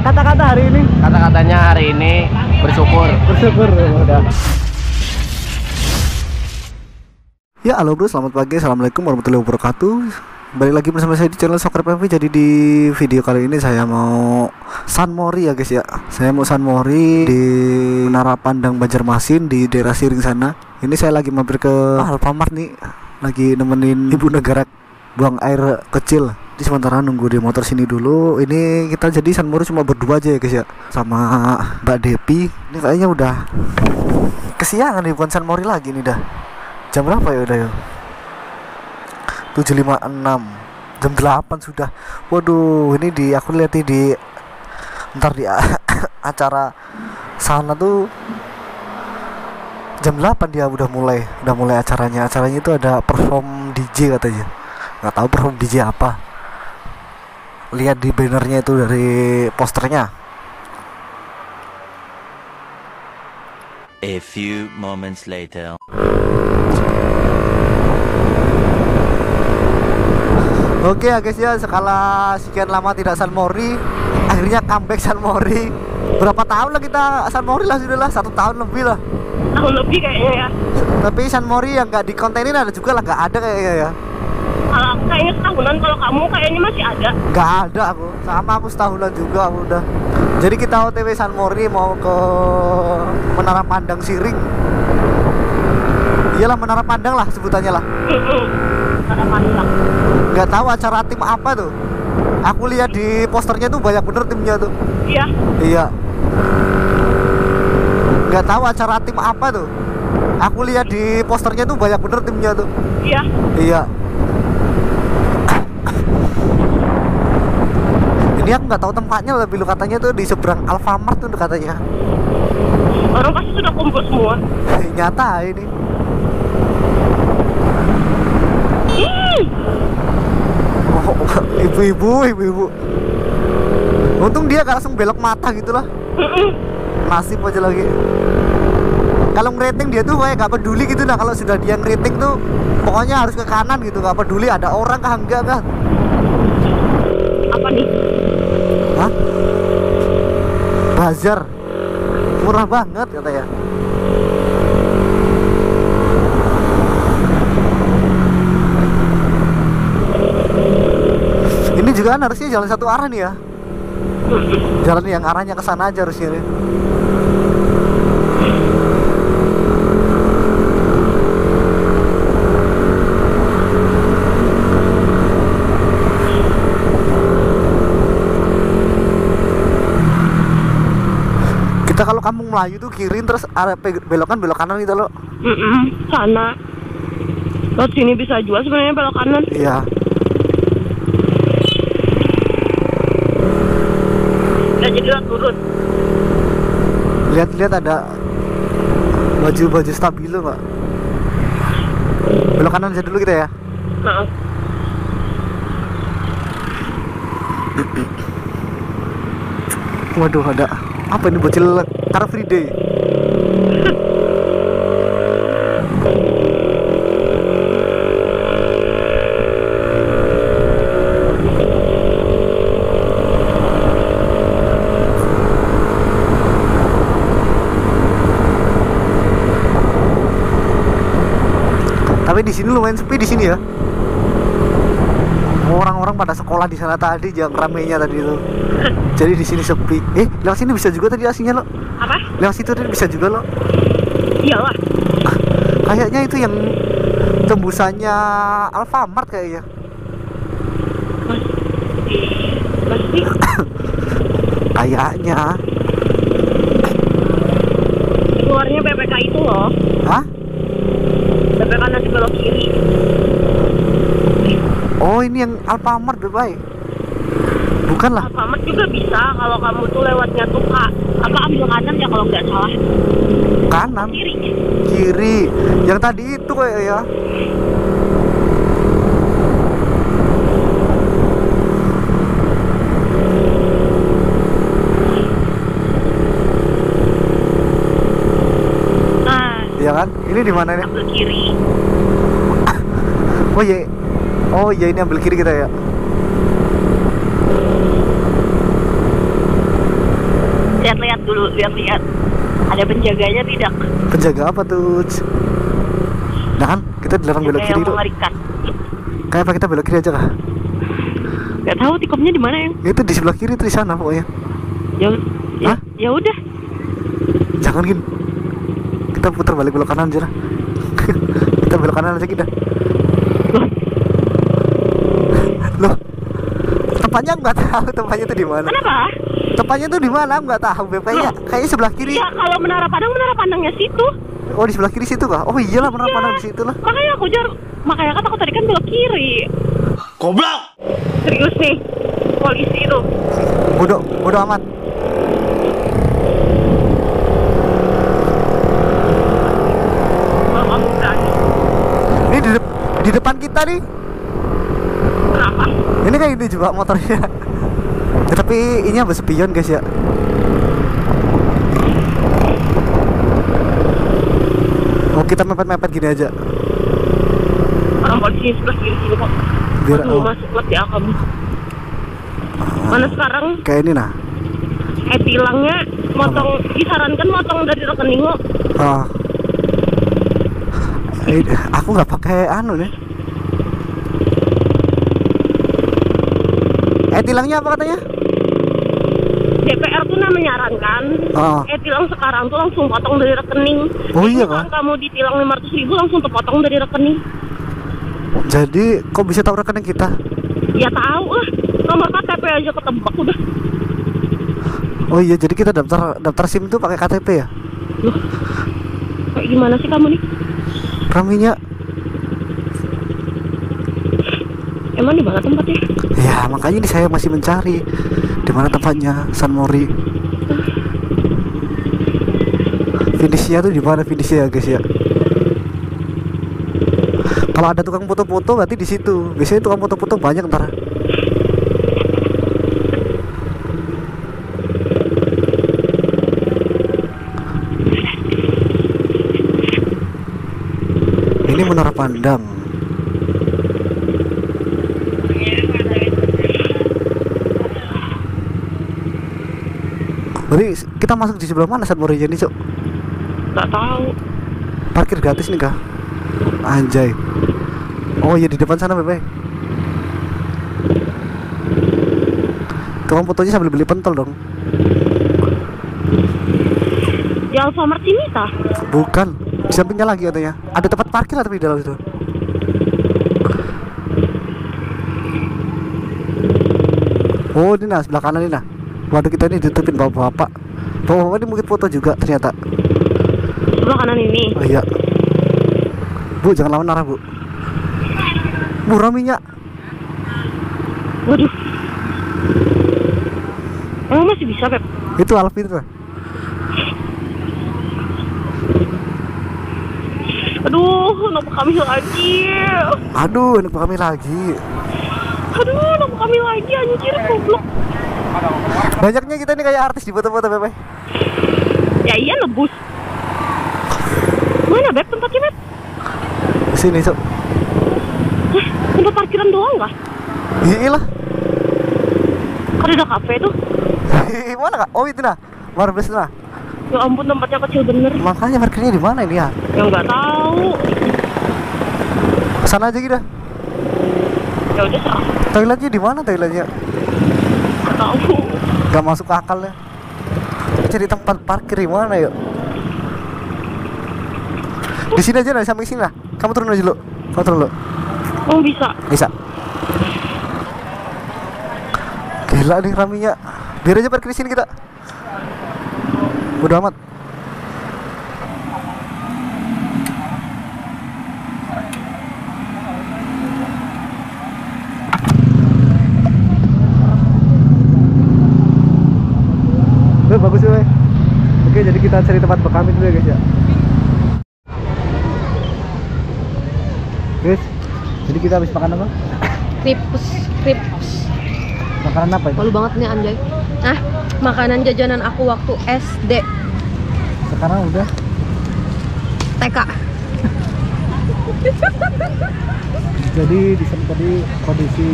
kata-kata hari ini? Kata-katanya hari ini bersyukur. Bersyukur ya udah. Ya halo bro, selamat pagi, assalamualaikum warahmatullahi wabarakatuh. Balik lagi bersama saya di channel Soccer PMV. Jadi di video kali ini saya mau San Mori ya guys ya. Saya mau San Mori di Menara Pandang Banjarmasin di daerah Siring sana. Ini saya lagi mampir ke Alfamart nih, lagi nemenin ibu negara buang air kecil. Di sementara nunggu di motor sini dulu. Ini kita jadi San Mori cuma berdua aja ya guys ya, sama Mbak Depi. Ini kayaknya udah kesiangan nih, bukan San Mori lagi nih dah. Jam berapa ya udah ya? 756 jam 8 sudah waduh ini di aku lihat di ntar di acara sana tuh jam 8 dia udah mulai udah mulai acaranya acaranya itu ada perform DJ katanya nggak tahu perform DJ apa lihat di bannernya itu dari posternya. A few moments later. Oke ya guys ya skala sekian lama tidak San Mori akhirnya comeback San Mori. Berapa tahun lah kita San Mori lah sudah lah satu tahun lebih lah. Tahun lebih kayaknya ya. Tapi San Mori yang nggak dikontenin ada juga lah nggak ada kayaknya ya kalau kayaknya setahunan kalau kamu kayaknya masih ada. Nggak ada aku sama aku setahunan juga aku udah. Jadi kita OTW San Mori mau ke Menara Pandang Siring. Iyalah Menara Pandang lah sebutannya lah. Ada pandang. Nggak tahu acara tim apa tuh. Aku lihat di posternya tuh banyak bener timnya tuh. Iya. Iya. Nggak tahu acara tim apa tuh. Aku lihat di posternya tuh banyak bener timnya tuh. iya. Iya. Aku nggak tahu tempatnya lebih lu katanya tuh di seberang Alfamart tuh katanya. orang pasti sudah kumpul semua Nyata ini. Oh, ibu-ibu, ibu-ibu. Untung dia gak langsung belok mata gitu lah. Nasib aja lagi. Kalau ngerating dia tuh kayak gak peduli gitu nah kalau sudah dia ngerating tuh pokoknya harus ke kanan gitu gak peduli ada orang kah enggak kan. Hah? Bazar. Murah banget katanya. Ini juga kan harusnya jalan satu arah nih ya. Jalan yang arahnya ke sana aja harusnya nih. Kita kalau kampung Melayu tuh kiri terus arah pe- belokan belok kanan gitu loh. Mm-mm, sana Lewat sini bisa juga sebenarnya belok kanan Iya. Nggak jadi lewat turun Lihat-lihat ada baju-baju stabilo nggak? Belok kanan aja dulu kita ya. nah, Waduh ada apa ini bocil Car Free Day? Tapi di sini lumayan sepi di sini ya. Orang-orang pada sekolah di sana tadi jam ramenya tadi itu. Jadi di sini sepi. Eh, lewat sini bisa juga tadi aslinya lo. apa? Lewat situ tadi bisa juga lo. iyalah Kayaknya itu yang tembusannya Alfamart kayaknya. pasti Kayaknya. keluarnya BPK itu loh Hah? BPK nanti belok kiri Oh, ini yang Alfamart deh, baik. Bukan lah. Alfamart juga bisa kalau kamu tuh lewatnya tuh kak apa ambil kanan ya kalau nggak salah Kanan, kiri kiri. Yang tadi itu kayak ya. nah Iya kan? Ini di mana nih? ambil kiri Oh iya. Oh iya ini ambil kiri kita ya. lihat-lihat dulu lihat-lihat ada penjaganya tidak Penjaga apa tuh? Nah kan kita dilarang belok kiri tuh. Kayak apa kita belok kiri aja kah? nggak tahu tikumnya di mana yang Itu di sebelah kiri tuh di sana pokoknya. ya ya, Hah? ya udah Jangan gin. Kita putar balik belok kanan aja lah. kita belok kanan aja kita. Loh, Loh. Tempatnya nggak tahu tempatnya tuh di mana. kenapa Tempatnya tuh di mana nggak tahu. BP-nya kayaknya sebelah kiri. ya kalau menara pandang menara pandangnya situ Oh di sebelah kiri situ kah? Oh iyalah pernah pandang di situ lah. makanya aku jar makanya kan aku tadi kan belok kiri Goblok! serius nih polisi itu Bodoh, bodoh amat. di depan kita nih. Ini kayak ini juga motornya. Ya, tapi ini apa spion guys ya. Oh kita mepet-mepet gini aja. polisi sebelah kiri sini kok Biar Aduh, oh, masuk lagi ya kamu mana sekarang kayak ini nah. eh tilangnya motong disarankan motong dari rekening lo Oh. Eh, aku nggak pakai anu nih. Eh tilangnya apa katanya? DPR tuh menyarankan Oh. eh tilang sekarang tuh langsung potong dari rekening Oh iya kalau kah? kamu ditilang 500 ribu langsung terpotong dari rekening Jadi kok bisa tahu rekening kita? ya tahu lah nomor KTP aja ketebak udah Oh iya, jadi kita daftar daftar SIM itu pakai KTP ya? loh kayak gimana sih kamu nih Raminya emang di mana tempatnya Ya makanya ini saya masih mencari di mana tempatnya San Mori. Finishnya tuh di mana finishnya ya guys ya? Kalau ada tukang foto-foto berarti di situ. Biasanya tukang foto-foto banyak ntar. Ini menara pandang. Berarti kita masuk di sebelah mana San Mori ini, Cok? nggak tahu Parkir gratis nih kah? Anjay. Oh iya di depan sana Bebe. Tukang fotonya sambil beli pentol dong. di Alfamart sini tah Bukan. Di sampingnya lagi katanya. Ada tempat parkir tapi di dalam situ. Oh ini nah sebelah kanan ini nah. Waduh kita ini ditutupin bapak-bapak. Bapak-bapak ini mungkin foto juga ternyata. sebelah kanan ini Oh iya. Bu jangan lawan arah bu. Murah minyak. waduh emang masih bisa Beb Itu Alvin tuh. aduh nama kami lagi Aduh, anak kami lagi. aduh nama kami lagi anjir goblok Banyaknya kita ini kayak artis di foto-foto Bebe. ya iya nebus mana Beb tempatnya Beb Sini, Cok. Hah, tempat parkiran doang kah? Iya lah. Kan ada kafe tuh mana kak? Oh itu nah, Marbles nah. Ya ampun tempatnya kecil bener Makanya parkirnya di mana ini ya? Ya nggak tahu Ke sana aja kita. Ya udah Toiletnya di mana toiletnya? Nggak tahu Gak masuk akal ya. Cari tempat parkir di mana yuk? Di sini aja lah, sampai sini lah. Kamu turun aja dulu. Kamu turun dulu. Oh bisa Bisa. Gila nih raminya. Biar aja parkir di sini kita. Udah amat. Weh, bagus ya, weh. Oke, jadi kita cari tempat bekam dulu ya, guys ya. Guys, jadi kita habis makan apa? Krips, krips. Makanan apa itu? Malu banget nih Anjay. Ah, makanan jajanan aku waktu SD, Sekarang udah TK. jadi di sana tadi kondisi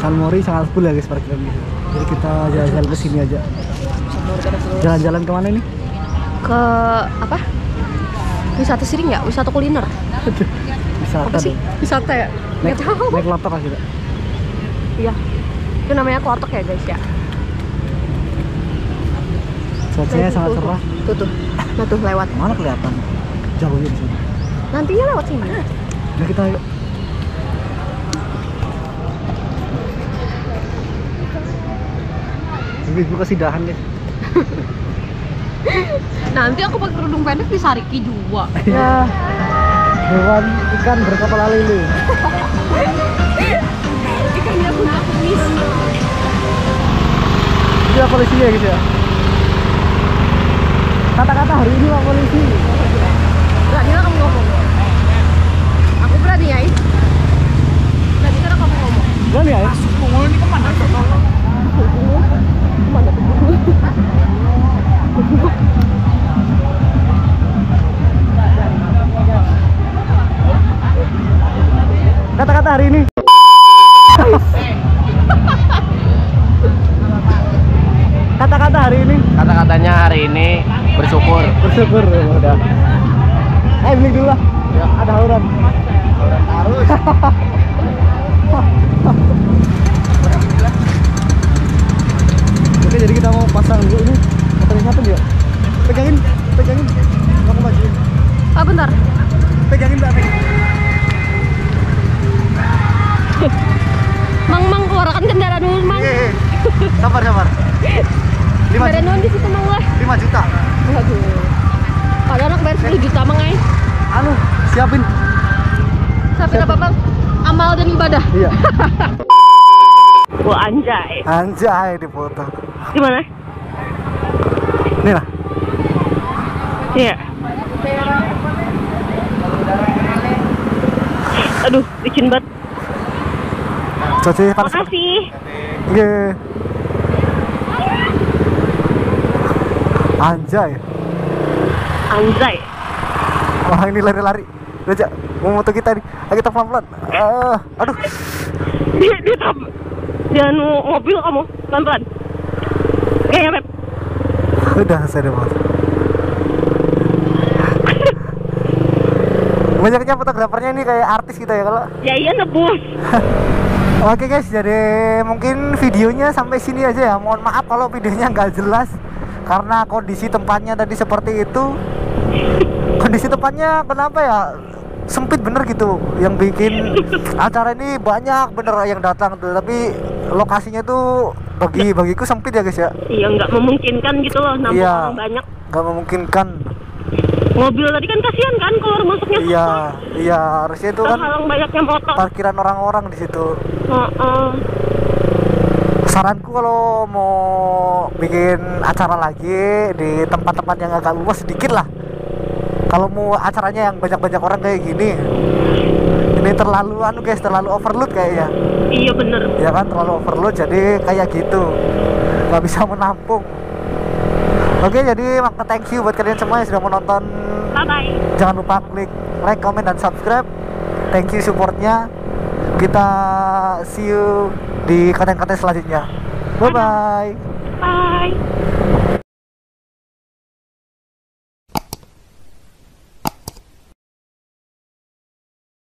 San Mori sangat full ya guys parkiran. Jadi kita jalan-jalan ke sini aja. Jalan-jalan ke mana ini? Ke apa? Wisata Siring ya? Wisata kuliner. Wisata Apa sih? Wisata ya? Naik, Nggak tahu. naik aja. Iya. Itu namanya klotok ya guys ya. Cuacanya Nah, sangat cerah. Tuh tuh. Nah tuh lewat. Mana kelihatan? Jauh ya di sini. Nantinya lewat sini. Nah kita yuk. Ibu kasih dahan guys. Nanti aku pakai kerudung pendek di Sariki juga. Ya. Hewan ikan berkepala lele. Ikannya aku kumis. Dia polisi ya guys ya. Kata-kata hari ini pak polisi. Berani hari ini bersyukur. Bersyukur ya udah. Eh beli dulu lah. Ya. Ada hauran. Harus. Oke jadi kita mau pasang dulu ini motornya satu dia. Pegangin, pegangin. Kamu majuin. Ah bentar. Pegangin mbak. Pegangin. Mang mang keluarkan kendaraan dulu mang. Iya, iya. Sabar, sabar. Juta. dulu di situ lah. 5 juta. Waduh. Padahal anak bayar 10 juta mang ay. Anu, siapin. Tapi apa bang? Amal dan ibadah. Iya. Wah anjay. Anjay di foto. Gimana? Nih lah. Iya. Aduh, licin banget. Cuacanya panas. Makasih. Iya. Anjay. Anjay. Wah ini lari-lari. Raja, mau moto kita nih. Ayo kita pelan-pelan. Ah, aduh. Dia, dia tab. Jangan mo- mobil kamu. Pelan-pelan. Kayaknya Pep. Udah saya udah mau. Banyaknya fotografernya ini kayak artis gitu ya kalau. Ya iya nebus. Oke guys, jadi mungkin videonya sampai sini aja ya. Mohon maaf kalau videonya nggak jelas karena kondisi tempatnya tadi seperti itu. Kondisi tempatnya kenapa ya? Sempit bener gitu. Yang bikin acara ini banyak bener yang datang tuh, tapi lokasinya tuh bagi bagiku sempit ya guys ya. Iya nggak memungkinkan gitu loh. Nampung Iya. orang banyak. Nggak memungkinkan. Mobil tadi kan kasihan kan keluar masuknya Iya, iya harusnya itu kan banyaknya motor. parkiran orang-orang di situ. Heeh. Saranku kalau mau bikin acara lagi di tempat-tempat yang agak luas sedikit lah. Kalau mau acaranya yang banyak-banyak orang kayak gini ini terlalu anu guys terlalu overload kayaknya. Iya bener. ya kan terlalu overload jadi kayak gitu. Nggak bisa menampung. Oke jadi makna thank you buat kalian semua yang sudah menonton Bye bye. jangan lupa klik like, comment, dan subscribe. Thank you supportnya. Kita see you di konten-konten selanjutnya bye bye Bye.